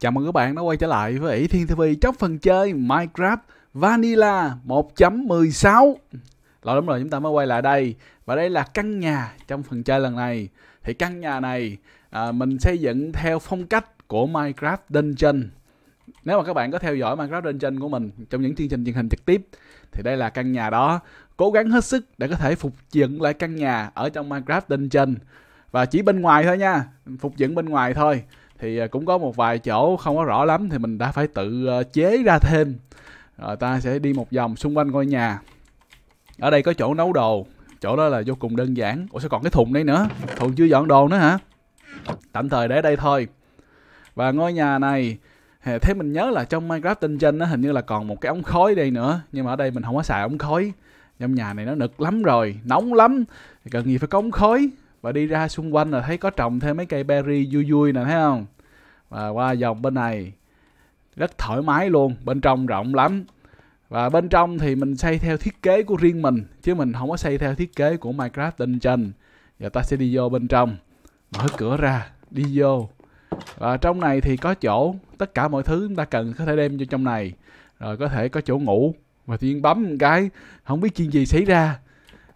Chào mừng các bạn đã quay trở lại với ỷ Thiên TV trong phần chơi Minecraft Vanilla 1.16 Lâu lắm rồi chúng ta mới quay lại đây. Và đây là căn nhà trong phần chơi lần này. Thì căn nhà này à, mình xây dựng theo phong cách của Minecraft Dungeon. Nếu mà các bạn có theo dõi Minecraft Dungeon của mình trong những chương trình truyền hình trực tiếp Thì đây là căn nhà đó. Cố gắng hết sức để có thể phục dựng lại căn nhà ở trong Minecraft Dungeon. Và chỉ bên ngoài thôi nha Phục dựng bên ngoài thôi thì à, cũng có một vài chỗ không có rõ lắm thì mình đã phải tự à, chế ra thêm. Rồi ta sẽ đi một vòng xung quanh ngôi nhà. Ở đây có chỗ nấu đồ. Chỗ đó là vô cùng đơn giản. Ủa, sao còn cái thùng đây nữa? Thùng chưa dọn đồ nữa hả? Tạm thời để đây thôi. Và ngôi nhà này thế mình nhớ là trong Minecraft tinh chân nó hình như là còn một cái ống khói đây nữa. Nhưng mà ở đây mình không có xài ống khói. Trong nhà này nó nực lắm rồi, nóng lắm. Cần gì phải có ống khói. Và đi ra xung quanh là thấy có trồng thêm mấy cây berry vui vui nè, thấy không? Và qua dòng bên này, rất thoải mái luôn, bên trong rộng lắm. Và bên trong thì mình xây theo thiết kế của riêng mình, chứ mình không có xây theo thiết kế của Minecraft Dungeon. Giờ ta sẽ đi vô bên trong, mở cửa ra, đi vô. Và trong này thì có chỗ, tất cả mọi thứ chúng ta cần có thể đem vô trong này. Rồi có thể có chỗ ngủ và tiên bấm một cái, không biết chuyện gì xảy ra.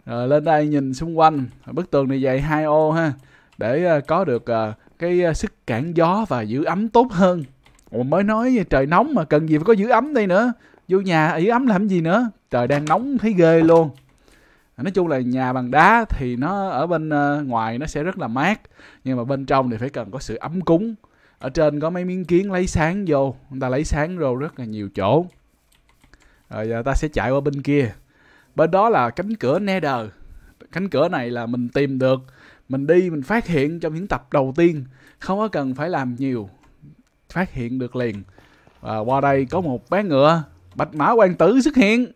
Rồi lên đây nhìn xung quanh, bức tường này dày hai ô ha, để ờ, có được ờ, cái ờ, sức cản gió và giữ ấm tốt hơn. Ủa, mới nói trời nóng mà cần gì phải có giữ ấm đây nữa. Vô nhà à, giữ ấm làm gì nữa? Trời đang nóng thấy ghê luôn. Nói chung là nhà bằng đá thì nó ở bên ờ, ngoài nó sẽ rất là mát, nhưng mà bên trong thì phải cần có sự ấm cúng. Ở trên có mấy miếng kiến lấy sáng vô, người ta lấy sáng vô rất là nhiều chỗ. Rồi giờ ta sẽ chạy qua bên kia. Bên đó là cánh cửa Nether. Cánh cửa này là mình tìm được mình đi, mình phát hiện trong những tập đầu tiên, không có cần phải làm nhiều. Phát hiện được liền. Và qua đây có một bé ngựa, bạch mã hoàng tử xuất hiện.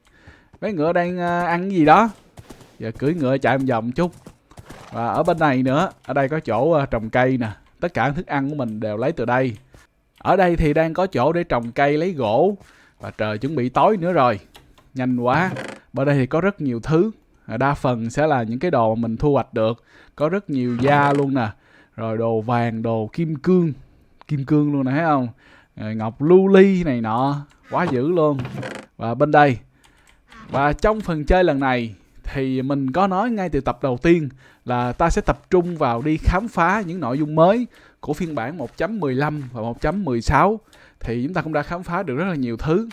Bé ngựa đang ờ, ăn gì đó. Giờ cưỡi ngựa chạy một vòng chút. Và ở bên này nữa, ở đây có chỗ ờ, trồng cây nè. Tất cả thức ăn của mình đều lấy từ đây. Ở đây thì đang có chỗ để trồng cây lấy gỗ. Và trời chuẩn bị tối nữa rồi. Nhanh quá. Bởi đây thì có rất nhiều thứ đa phần sẽ là những cái đồ mà mình thu hoạch được. Có rất nhiều da luôn nè. Rồi đồ vàng, đồ kim cương. Kim cương luôn nè, thấy không? Rồi ngọc lưu ly này nọ. Quá dữ luôn. Và bên đây. Và trong phần chơi lần này thì mình có nói ngay từ tập đầu tiên là ta sẽ tập trung vào đi khám phá những nội dung mới của phiên bản 1.15 và 1.16 thì chúng ta cũng đã khám phá được rất là nhiều thứ.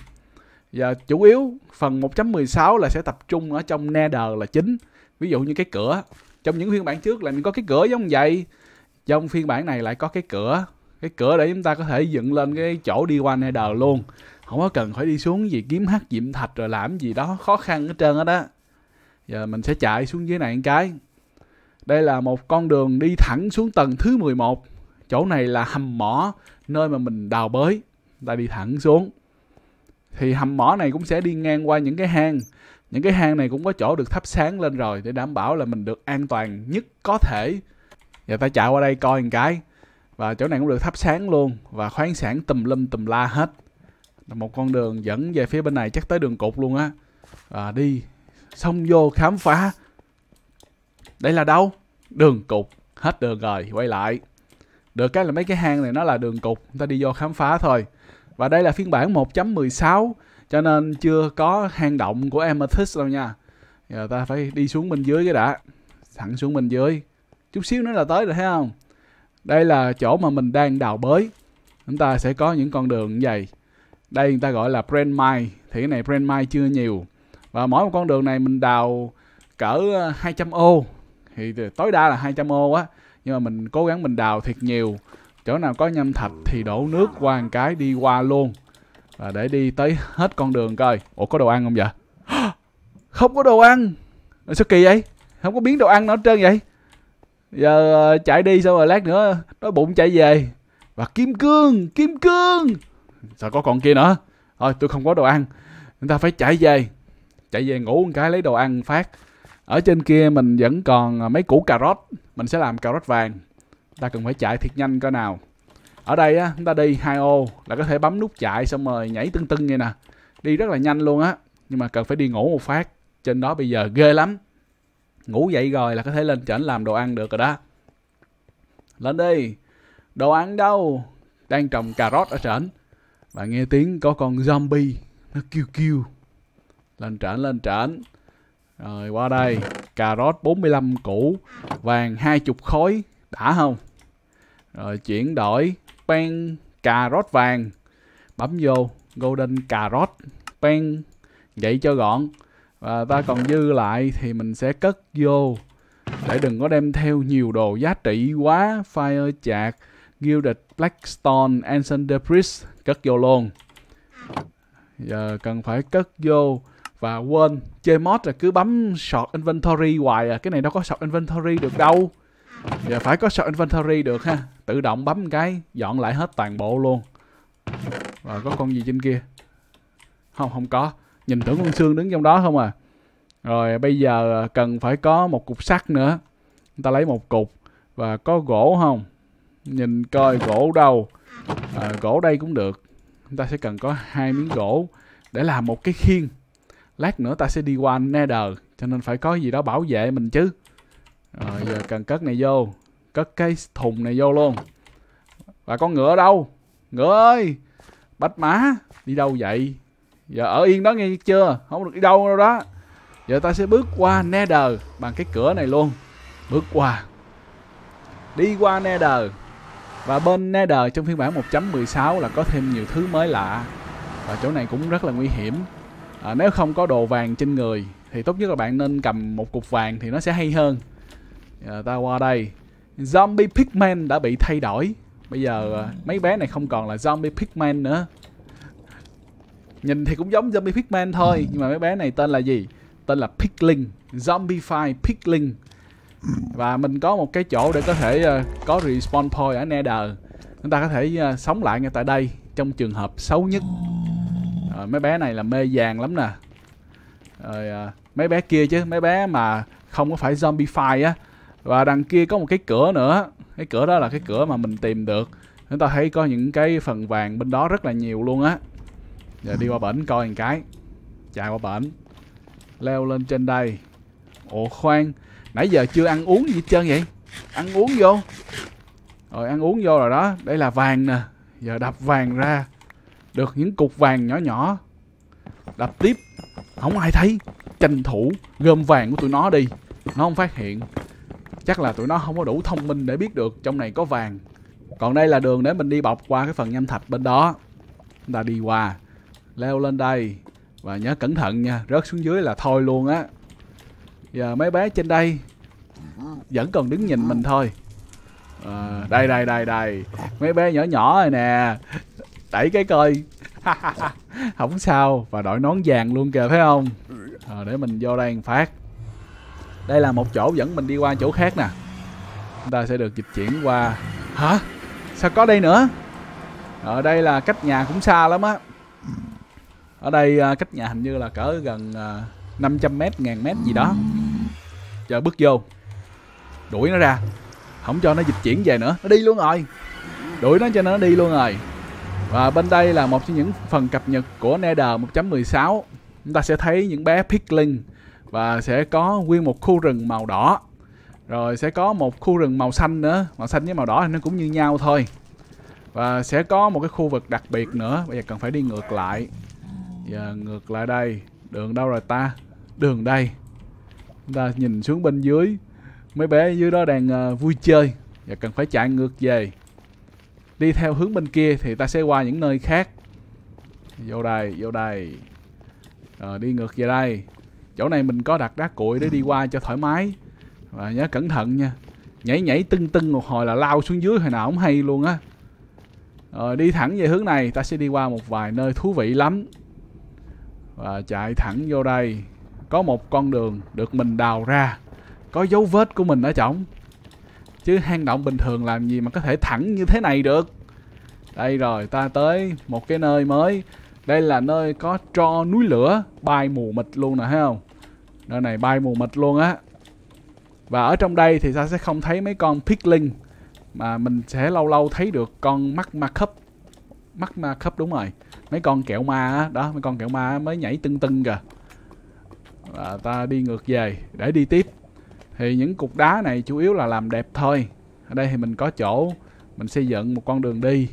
Và chủ yếu phần 1.16 là sẽ tập trung ở trong Nether là chính. Ví dụ như cái cửa. Trong những phiên bản trước là mình có cái cửa giống vậy. Trong phiên bản này lại có cái cửa. Cái cửa để chúng ta có thể dựng lên cái chỗ đi qua Nether luôn. Không có cần phải đi xuống gì kiếm hắc diệm thạch rồi làm gì đó khó khăn hết trơn á đó. Giờ mình sẽ chạy xuống dưới này một cái. Đây là một con đường đi thẳng xuống tầng thứ 11. Chỗ này là hầm mỏ, nơi mà mình đào bới. Ta đi thẳng xuống thì hầm mỏ này cũng sẽ đi ngang qua những cái hang. Những cái hang này cũng có chỗ được thắp sáng lên rồi để đảm bảo là mình được an toàn nhất có thể. Giờ ta chạy qua đây coi một cái. Và chỗ này cũng được thắp sáng luôn và khoáng sản tùm lum tùm la hết. Là một con đường dẫn về phía bên này chắc tới đường cục luôn á. Và đi xông vô khám phá. Đây là đâu? Đường cục hết đường rồi, quay lại. Được cái là mấy cái hang này nó là đường cục ta đi vô khám phá thôi và đây là phiên bản 1.16 cho nên chưa có hang động của Amethyst đâu nha. Giờ ta phải đi xuống bên dưới cái đã. Thẳng xuống bên dưới. Chút xíu nữa là tới rồi, thấy không? Đây là chỗ mà mình đang đào bới. Chúng ta sẽ có những con đường như vậy. Đây người ta gọi là brand mine. Thì cái này brand mine chưa nhiều. Và mỗi một con đường này mình đào cỡ ờ, 200 ô. Thì tối đa là 200 ô á. Nhưng mà mình cố gắng mình đào thiệt nhiều chỗ nào có nhâm thạch thì đổ nước qua một cái đi qua luôn. Và để đi tới hết con đường coi. Ủa, có đồ ăn không vậy? Không có đồ ăn. Sao kỳ vậy? Không có biến đồ ăn nó trơn vậy? Giờ ờ, chạy đi xong rồi lát nữa đói bụng chạy về. Và kim cương kim cương. Sao có con kia nữa? Thôi, tôi không có đồ ăn. Chúng ta phải chạy về. Chạy về ngủ một cái lấy đồ ăn phát. Ở trên kia mình vẫn còn ờ, mấy củ cà rốt. Mình sẽ làm cà rốt vàng ta cần phải chạy thiệt nhanh coi nào. Ở đây á, chúng ta đi hai ô là có thể bấm nút chạy xong rồi nhảy tưng tưng vậy nè. Đi rất là nhanh luôn á, nhưng mà cần phải đi ngủ một phát. Trên đó bây giờ ghê lắm. Ngủ dậy rồi là có thể lên trển làm đồ ăn được rồi đó. Lên đi. Đồ ăn đâu? Đang trồng cà rốt ở trển. Và nghe tiếng có con zombie, nó kêu kêu. Lên trển lên trển. Rồi qua đây. Cà rốt 45 củ, vàng 20 khối. Đã không? Rồi, chuyển đổi pen cà rốt vàng. Bấm vô golden cà rốt pen, vậy cho gọn. Và ta còn dư lại thì mình sẽ cất vô. Để đừng có đem theo nhiều đồ giá trị quá, fire chạc gilded blackstone, ancient debris, cất vô luôn. Giờ cần phải cất vô và quên. Chơi mod là cứ bấm short inventory hoài à. Cái này đâu có short inventory được đâu giờ phải có short inventory được ha. Tự động bấm cái dọn lại hết toàn bộ luôn. Và có con gì trên kia? Không không có. Nhìn tưởng con xương đứng trong đó không à. Rồi bây giờ cần phải có một cục sắt nữa. Chúng ta lấy một cục. Và có gỗ không? Nhìn coi gỗ đâu. À, gỗ đây cũng được. Chúng ta sẽ cần có hai miếng gỗ để làm một cái khiên. Lát nữa ta sẽ đi qua nether cho nên phải có gì đó bảo vệ mình chứ rồi giờ cần cất này vô. Cất cái thùng này vô luôn. Và con ngựa đâu? Ngựa ơi! Bách má đi đâu vậy? Giờ ở yên đó nghe chưa? Không được đi đâu đâu đó. Giờ ta sẽ bước qua nether bằng cái cửa này luôn. Bước qua. Đi qua nether và bên nether trong phiên bản 1.16 là có thêm nhiều thứ mới lạ. Và chỗ này cũng rất là nguy hiểm. À, nếu không có đồ vàng trên người thì tốt nhất là bạn nên cầm một cục vàng thì nó sẽ hay hơn. Dạ, à, ta qua đây. Zombie pigman đã bị thay đổi. Bây giờ à, mấy bé này không còn là zombie pigman nữa. Nhìn thì cũng giống zombie pigman thôi nhưng mà mấy bé này tên là gì? Tên là Pickling Zombify Pickling và mình có một cái chỗ để có thể uh, có respawn point ở Nether. Chúng ta có thể uh, sống lại ngay tại đây trong trường hợp xấu nhất. Rồi, mấy bé này là mê vàng lắm nè. Rồi uh, mấy bé kia chứ mấy bé mà không có phải zombify á và đằng kia có một cái cửa nữa. Cái cửa đó là cái cửa mà mình tìm được. Chúng ta thấy có những cái phần vàng bên đó rất là nhiều luôn á. Giờ đi qua bển coi một cái. Chạy qua bển. Leo lên trên đây. Ồ, khoan. Nãy giờ chưa ăn uống gì hết trơn vậy? Ăn uống vô. Rồi, ăn uống vô rồi đó. Đây là vàng nè. Giờ đập vàng ra. Được những cục vàng nhỏ nhỏ. Đập tiếp. Không ai thấy. Tranh thủ gom vàng của tụi nó đi. Nó không phát hiện chắc là tụi nó không có đủ thông minh để biết được trong này có vàng. Còn đây là đường để mình đi bọc qua cái phần nhâm thạch bên đó. Chúng ta đi qua. Leo lên đây. Và nhớ cẩn thận nha rớt xuống dưới là thôi luôn á. Giờ mấy bé trên đây vẫn còn đứng nhìn mình thôi. À, đây đây đây đây. Mấy bé nhỏ nhỏ rồi nè. Đẩy cái coi. Không sao. Và đội nón vàng luôn kìa phải không? À, để mình vô đây phát đây là một chỗ dẫn mình đi qua chỗ khác nè. Chúng ta sẽ được dịch chuyển qua hả? Sao có đây nữa? Ở đây là cách nhà cũng xa lắm á. Ở đây à, cách nhà hình như là cỡ gần à, uh, 500 mét ngàn mét gì đó. Chờ bước vô. Đuổi nó ra. Không cho nó dịch chuyển về nữa. Nó đi luôn rồi. Đuổi nó cho nó đi luôn rồi. Và bên đây là một trong những phần cập nhật của Nether 1.16 chúng ta sẽ thấy những bé Pickling và sẽ có nguyên một khu rừng màu đỏ. Rồi sẽ có một khu rừng màu xanh nữa. Màu xanh với màu đỏ thì nó cũng như nhau thôi. Và sẽ có một cái khu vực đặc biệt nữa. Bây giờ cần phải đi ngược lại. Giờ ngược lại đây. Đường đâu rồi ta? Đường đây. Chúng ta nhìn xuống bên dưới. Mấy bé dưới đó đang uh, vui chơi. Và cần phải chạy ngược về. Đi theo hướng bên kia thì ta sẽ qua những nơi khác. Vô đây vô đây. Rồi đi ngược về đây chỗ này mình có đặt đá cuội để đi qua cho thoải mái. Và nhớ cẩn thận nha. Nhảy nhảy tưng tưng một hồi là lao xuống dưới hồi nào không hay luôn á. Rồi đi thẳng về hướng này ta sẽ đi qua một vài nơi thú vị lắm. Và chạy thẳng vô đây. Có một con đường được mình đào ra. Có dấu vết của mình ở trỏng chứ hang động bình thường làm gì mà có thể thẳng như thế này được. Đây rồi ta tới một cái nơi mới đây là nơi có tro núi lửa, bay mù mịt luôn nè, thấy không? Nơi này bay mù mịt luôn á. Và ở trong đây thì ta sẽ không thấy mấy con pickling mà mình sẽ lâu lâu thấy được con mắt ma khấp. Mắt ma khấp đúng rồi. Mấy con kẹo ma á, đó, mấy con kẹo ma mới nhảy tưng tưng kìa. Và ta đi ngược về, để đi tiếp. Thì những cục đá này chủ yếu là làm đẹp thôi. Ở đây thì mình có chỗ, mình xây dựng một con đường đi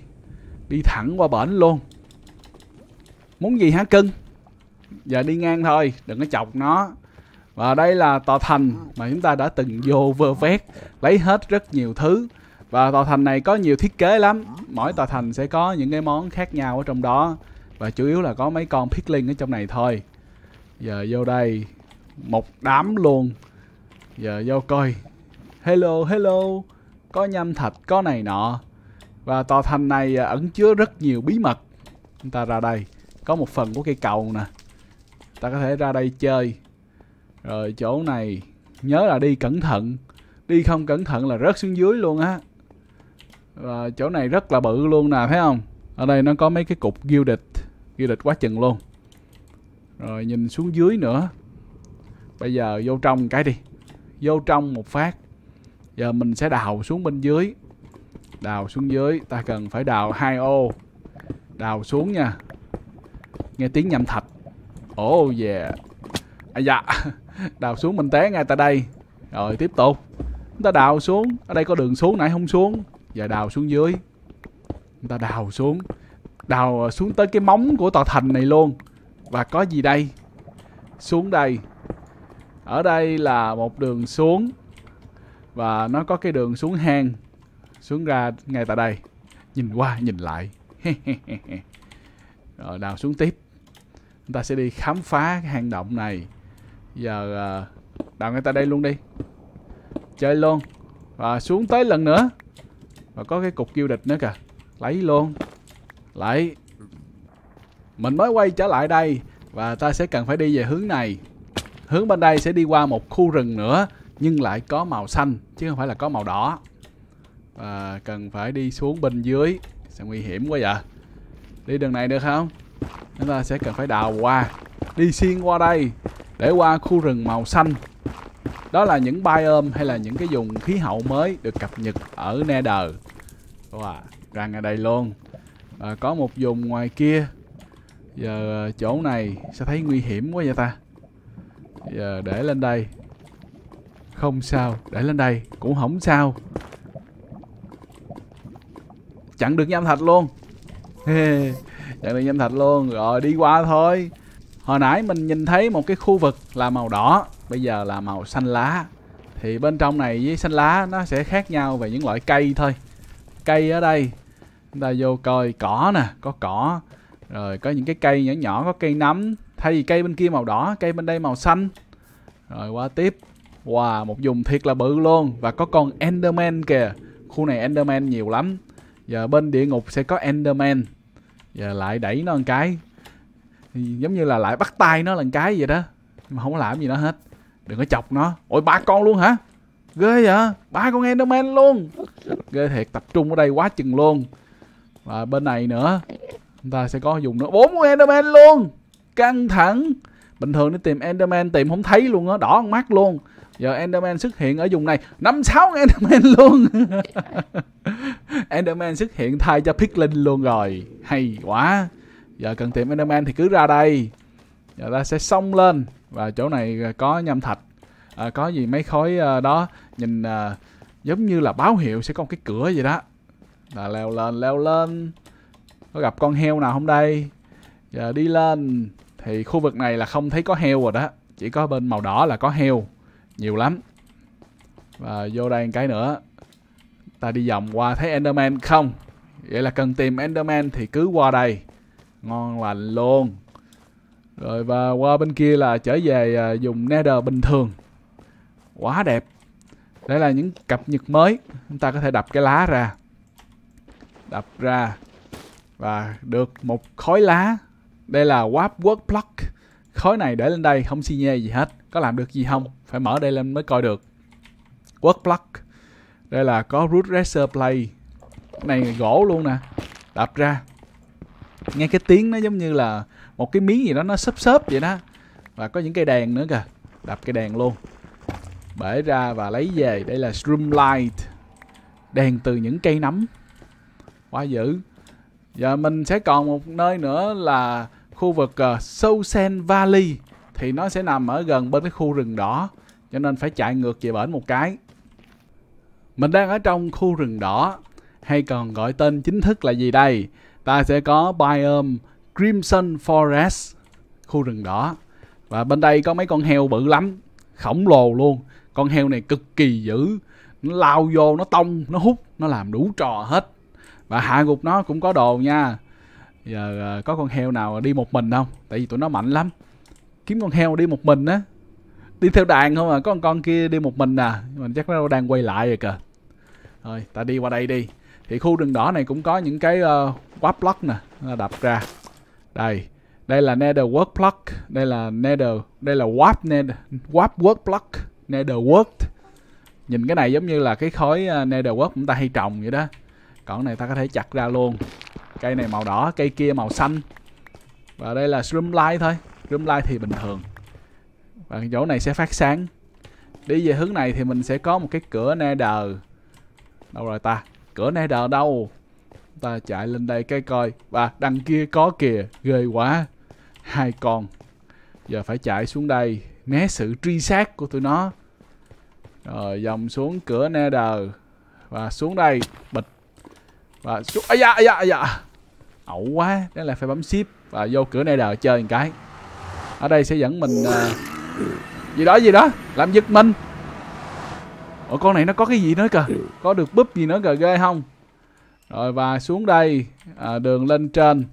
đi thẳng qua bển luôn muốn gì hả cưng? Giờ đi ngang thôi, đừng có chọc nó. Và đây là tòa thành mà chúng ta đã từng vô vơ vét, lấy hết rất nhiều thứ. Và tòa thành này có nhiều thiết kế lắm. Mỗi tòa thành sẽ có những cái món khác nhau ở trong đó. Và chủ yếu là có mấy con pickling ở trong này thôi. Giờ vô đây, một đám luôn. Giờ vô coi. Hello hello. Có nhâm thạch, có này nọ. Và tòa thành này ẩn chứa rất nhiều bí mật. Chúng ta ra đây có một phần của cây cầu nè. Ta có thể ra đây chơi. Rồi chỗ này, nhớ là đi cẩn thận. Đi không cẩn thận là rớt xuống dưới luôn á. Và chỗ này rất là bự luôn nè, thấy không? Ở đây nó có mấy cái cục ghiêu địch ghiêu địch quá chừng luôn. Rồi nhìn xuống dưới nữa. Bây giờ vô trong cái đi. Vô trong một phát. Giờ mình sẽ đào xuống bên dưới. Đào xuống dưới, ta cần phải đào hai ô. Đào xuống nha nghe tiếng nhầm thạch. Oh yeah. À dạ đào xuống mình té ngay tại đây. Rồi, tiếp tục. Chúng ta đào xuống. Ở đây có đường xuống nãy, không xuống. Giờ đào xuống dưới. Chúng ta đào xuống. Đào xuống tới cái móng của tòa thành này luôn. Và có gì đây? Xuống đây. Ở đây là một đường xuống. Và nó có cái đường xuống hang. Xuống ra ngay tại đây. Nhìn qua, nhìn lại. Rồi, đào xuống tiếp chúng ta sẽ đi khám phá cái hang động này. Giờ à, đào ngay tại đây luôn đi. Chơi luôn. Và xuống tới lần nữa. Và có cái cục kiêu địch nữa kìa. Lấy luôn. Lấy. Mình mới quay trở lại đây. Và ta sẽ cần phải đi về hướng này. Hướng bên đây sẽ đi qua một khu rừng nữa, nhưng lại có màu xanh, chứ không phải là có màu đỏ. Và cần phải đi xuống bên dưới. Sẽ nguy hiểm quá vậy? Đi đường này được không? Chúng ta sẽ cần phải đào qua đi xuyên qua đây để qua khu rừng màu xanh. Đó là những biome hay là những cái vùng khí hậu mới được cập nhật ở Nether. Wow, ra ngay đây luôn. À, có một vùng ngoài kia. Giờ chỗ này sẽ thấy nguy hiểm quá vậy ta. Giờ để lên đây. Không sao để lên đây cũng không sao. Chặn được nham thạch luôn chạy được nhanh thạch luôn, rồi đi qua thôi. Hồi nãy mình nhìn thấy một cái khu vực là màu đỏ, bây giờ là màu xanh lá. Thì bên trong này với xanh lá nó sẽ khác nhau về những loại cây thôi. Cây ở đây chúng ta vô coi cỏ nè, có cỏ. Rồi có những cái cây nhỏ nhỏ, có cây nấm. Thay vì cây bên kia màu đỏ, cây bên đây màu xanh. Rồi qua tiếp. Wow, một vùng thiệt là bự luôn. Và có con enderman kìa. Khu này enderman nhiều lắm. Giờ bên địa ngục sẽ có enderman giờ lại đẩy nó một cái. Giống như là lại bắt tay nó lần cái vậy đó. Mà không có làm gì nó hết. Đừng có chọc nó. Ôi, ba con luôn hả? Ghê vậy? Ba con enderman luôn. Ghê thiệt, tập trung ở đây quá chừng luôn. Và bên này nữa chúng ta sẽ có dùng nữa. Bốn con enderman luôn. Căng thẳng. Bình thường đi tìm enderman tìm không thấy luôn á. Đỏ mắt luôn. Giờ enderman xuất hiện ở vùng này. Năm sáu enderman luôn. enderman xuất hiện thay cho Piglin luôn rồi. Hay quá. Giờ cần tìm enderman thì cứ ra đây. Giờ ta sẽ xông lên. Và chỗ này à, có nhâm thạch. À, có gì mấy khối uh, đó. Nhìn uh, giống như là báo hiệu sẽ có một cái cửa gì đó. Là leo lên leo lên. Có gặp con heo nào không đây? Giờ đi lên. Thì khu vực này là không thấy có heo rồi đó. Chỉ có bên màu đỏ là có heo. Nhiều lắm. Và vô đây một cái nữa ta đi vòng qua thấy enderman không? Vậy là cần tìm enderman thì cứ qua đây. Ngon lành luôn. Rồi và qua bên kia là trở về à, dùng nether bình thường. Quá đẹp. Đây là những cập nhật mới. Chúng ta có thể đập cái lá ra. Đập ra. Và được một khối lá. Đây là warp work block. Khối này để lên đây, không xi nhê gì hết. Có làm được gì không? Phải mở đây lên mới coi được. Work block đây là có root racer play. Này gỗ luôn nè. Đập ra. Nghe cái tiếng nó giống như là một cái miếng gì đó nó xấp xấp vậy đó. Và có những cây đèn nữa kìa. Đập cây đèn luôn. Bể ra và lấy về. Đây là streamlight đèn từ những cây nấm. Quá dữ. Giờ mình sẽ còn một nơi nữa là khu vực ờ, uh, Sousen Valley. Thì nó sẽ nằm ở gần bên cái khu rừng đỏ. Cho nên phải chạy ngược về bển một cái mình đang ở trong khu rừng đỏ hay còn gọi tên chính thức là gì đây ta sẽ có biome Crimson Forest, khu rừng đỏ. Và bên đây có mấy con heo bự lắm, khổng lồ luôn. Con heo này cực kỳ dữ. Nó lao vô, nó tông, nó hút, nó làm đủ trò hết. Và hạ gục nó cũng có đồ nha. Giờ à, có con heo nào đi một mình không? Tại vì tụi nó mạnh lắm. Kiếm con heo đi một mình á. Đi theo đàn không à, có con con kia đi một mình à. Mình chắc nó đang quay lại rồi kìa. Rồi, ta đi qua đây đi. Thì khu đường đỏ này cũng có những cái uh, warp block nè, đập ra. Đây, đây là nether work block, đây là nether, đây là warp nether, warp work block, nether work. Nhìn cái này giống như là cái khối uh, nether work chúng ta hay trồng vậy đó. Còn này ta có thể chặt ra luôn. Cây này màu đỏ, cây kia màu xanh. Và đây là streamlight thôi. Streamlight thì bình thường. Và chỗ này sẽ phát sáng. Đi về hướng này thì mình sẽ có một cái cửa nether. Đâu rồi ta? Cửa nether đâu? Ta chạy lên đây cái coi. Và đằng kia có kìa. Ghê quá. Hai con. Giờ phải chạy xuống đây. Né sự truy sát của tụi nó. Rồi dòng xuống cửa nether. Và xuống đây. Bịch. Và xuống. Ây da, ây da, ây da. Ẩu quá. Đó là phải bấm ship. Và vô cửa nether chơi một cái. Ở đây sẽ dẫn mình... Uh, gì đó gì đó. Làm giật mình. Ủa con này nó có cái gì nữa kìa? Có được búp gì nữa kìa ghê không? Rồi và xuống đây à, Đường lên trên.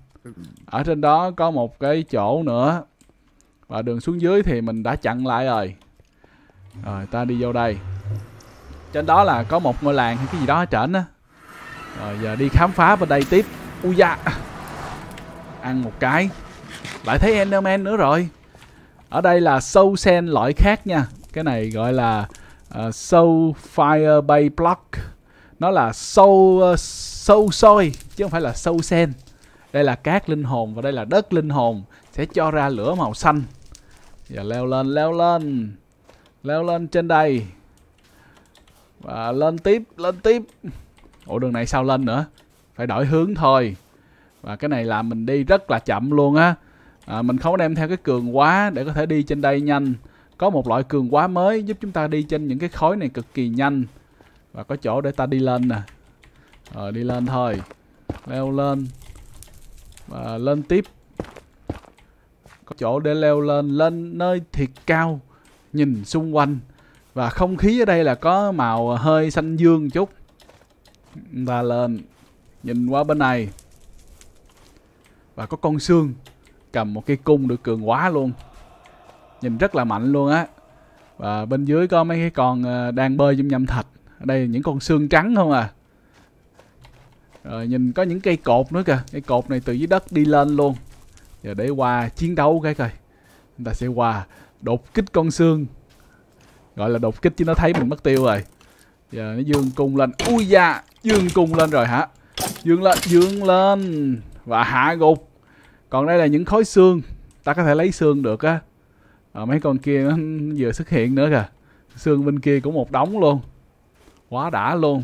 Ở trên đó có một cái chỗ nữa. Và đường xuống dưới thì mình đã chặn lại rồi. Rồi ta đi vô đây. Trên đó là có một ngôi làng hay cái gì đó ở trển á. Rồi giờ đi khám phá bên đây tiếp. Ui da. Ăn một cái. Lại thấy Enderman nữa rồi ở đây là sâu sen loại khác nha. Cái này gọi là ờ, uh, sâu fire bay block. Nó là sâu uh, ờ, sâu soi chứ không phải là sâu sen đây là cát linh hồn và đây là đất linh hồn. Sẽ cho ra lửa màu xanh. Giờ leo lên leo lên. Leo lên trên đây. Và lên tiếp lên tiếp. Ủa đường này sao lên nữa? Phải đổi hướng thôi. Và cái này làm mình đi rất là chậm luôn á à, mình không đem theo cái cường quá để có thể đi trên đây nhanh. Có một loại cường quá mới giúp chúng ta đi trên những cái khối này cực kỳ nhanh. Và có chỗ để ta đi lên nè. Rồi đi lên thôi. Leo lên. Và lên tiếp. Có chỗ để leo lên lên nơi thiệt cao nhìn xung quanh. Và không khí ở đây là có màu hơi xanh dương chút. Ta lên nhìn qua bên này. Và có con xương cầm một cái cung được cường quá luôn. Nhìn rất là mạnh luôn á. Và bên dưới có mấy cái con ờ, đang bơi trong nhâm thạch. Ở đây là những con xương trắng không à? Rồi nhìn có những cây cột nữa kìa. Cây cột này từ dưới đất đi lên luôn. Giờ để qua chiến đấu cái coi. Chúng ta sẽ qua đột kích con xương. Gọi là đột kích chứ nó thấy mình mất tiêu rồi. Giờ nó dương cung lên. Ui da, dương cung lên rồi hả? Dương lên dương lên. Và hạ gục còn đây là những khối xương. Ta có thể lấy xương được á. À, mấy con kia nó vừa xuất hiện nữa kìa. Xương bên kia cũng một đống luôn. Quá đã luôn.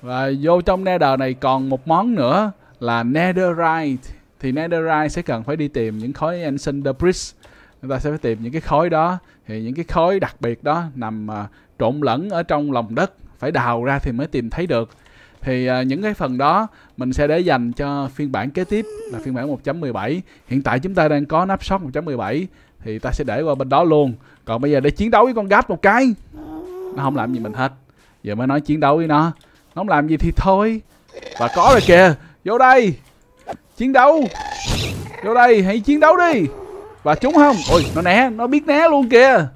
Và vô trong nether này còn một món nữa là netherite. Thì netherite sẽ cần phải đi tìm những khối ancient debris. Chúng ta sẽ phải tìm những cái khối đó. Thì những cái khối đặc biệt đó nằm uh, trộn lẫn ở trong lòng đất. Phải đào ra thì mới tìm thấy được thì uh, những cái phần đó mình sẽ để dành cho phiên bản kế tiếp là phiên bản 1.17 hiện tại chúng ta đang có nắp shot 1.17 thì ta sẽ để qua bên đó luôn. Còn bây giờ để chiến đấu với con gát một cái. Nó không làm gì mình hết. Giờ mới nói chiến đấu với nó. Nó không làm gì thì thôi. Và có rồi kìa. Vô đây. Chiến đấu. Vô đây hãy chiến đấu đi. Và trúng không? Ôi nó né. Nó biết né luôn kìa.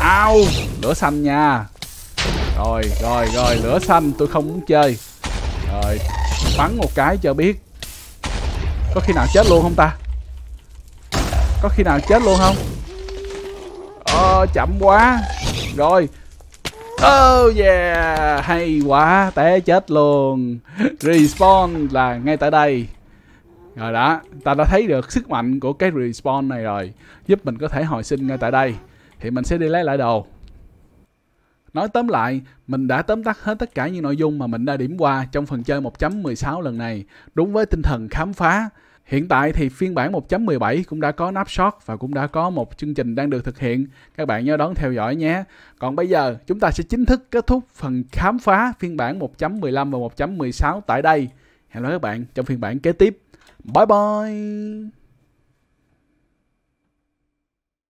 Ao. Lửa xanh nha. Rồi rồi rồi. Lửa xanh. Tôi không muốn chơi rồi bắn một cái cho biết. Có khi nào chết luôn không ta? Có khi nào chết luôn không? Ờ chậm quá. Rồi. Oh yeah, Hay quá, Té chết luôn. Respawn là ngay tại đây. Rồi đó, Ta đã thấy được sức mạnh của cái respawn này rồi. Giúp mình có thể hồi sinh ngay tại đây. Thì mình sẽ đi lấy lại đồ. Nói tóm lại, mình đã tóm tắt hết tất cả những nội dung mà mình đã điểm qua trong phần chơi 1.16 lần này, đúng với tinh thần khám phá. Hiện tại thì phiên bản 1.17 cũng đã có snapshot và cũng đã có một chương trình đang được thực hiện. Các bạn nhớ đón theo dõi nhé. Còn bây giờ chúng ta sẽ chính thức kết thúc phần khám phá phiên bản 1.15 và 1.16 tại đây. hẹn gặp lại các bạn trong phiên bản kế tiếp bye bye